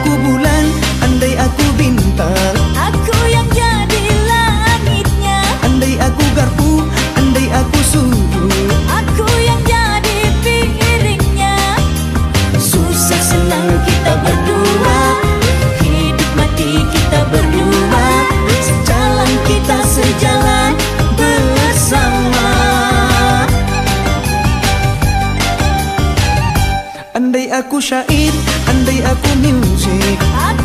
aku bulan, andai aku bintang. Aku yang jadi langitnya. Andai aku garpu, andai aku suhu Aku yang jadi piringnya. Susah senang kita berdua. Hidup mati kita berdua. Sejalan kita sejalan bersama. Andai aku syair, andai aku musik Aku